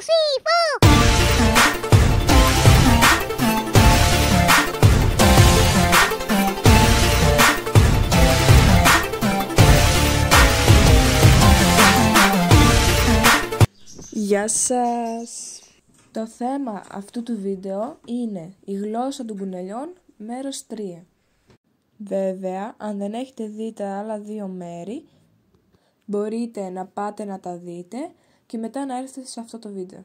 three, four. Γεια σας! Το θέμα αυτού του βίντεο είναι η γλώσσα των κουνελιών μέρος 3. Βέβαια, αν δεν έχετε δει τα άλλα δύο μέρη, μπορείτε να πάτε να τα δείτε και μετά να έρθετε σε αυτό το βίντεο.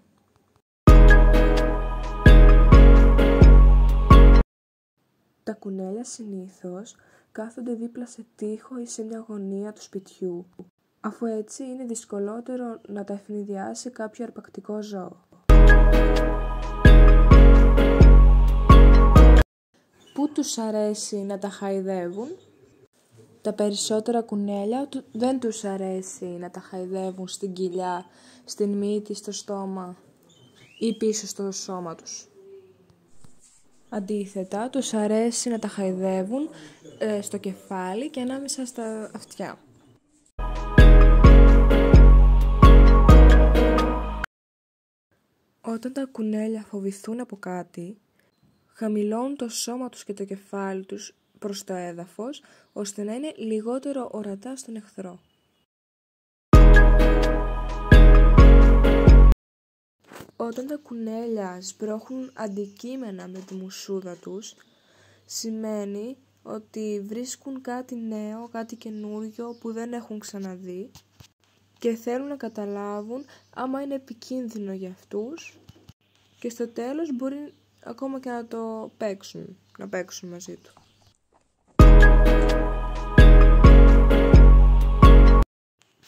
Τα κουνέλια συνήθως κάθονται δίπλα σε τοίχο ή σε μια γωνία του σπιτιού, αφού έτσι είναι δυσκολότερο να τα ευνηδιάσει κάποιο αρπακτικό ζώο. Πού τους αρέσει να τα χαϊδεύουν; Τα περισσότερα κουνέλια του- δεν τους αρέσει να τα χαϊδεύουν στην κοιλιά, στην μύτη, στο στόμα ή πίσω στο σώμα τους. Αντίθετα, τους αρέσει να τα χαϊδεύουν ε, στο κεφάλι και ανάμεσα στα αυτιά. Όταν τα κουνέλια φοβηθούν από κάτι, χαμηλώνουν το σώμα τους και το κεφάλι τους προς το έδαφος, ώστε να είναι λιγότερο ορατά στον εχθρό. Όταν τα κουνέλια σπρώχνουν αντικείμενα με τη μουσούδα τους, σημαίνει ότι βρίσκουν κάτι νέο, κάτι καινούριο που δεν έχουν ξαναδεί και θέλουν να καταλάβουν άμα είναι επικίνδυνο για αυτούς και στο τέλος μπορεί ακόμα και να το παίξουν, να παίξουν μαζί τους.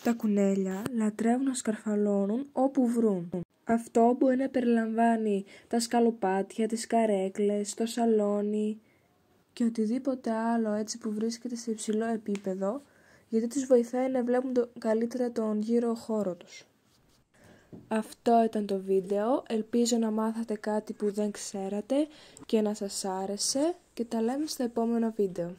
Τα κουνέλια λατρεύουν να σκαρφαλώνουν όπου βρουν. Αυτό μπορεί να περιλαμβάνει τα σκαλοπάτια, τις καρέκλες, το σαλόνι και οτιδήποτε άλλο έτσι που βρίσκεται σε υψηλό επίπεδο γιατί τους βοηθάει να βλέπουν το, καλύτερα τον γύρο χώρο τους. Αυτό ήταν το βίντεο. Ελπίζω να μάθατε κάτι που δεν ξέρατε και να σας άρεσε και τα λέμε στο επόμενο βίντεο.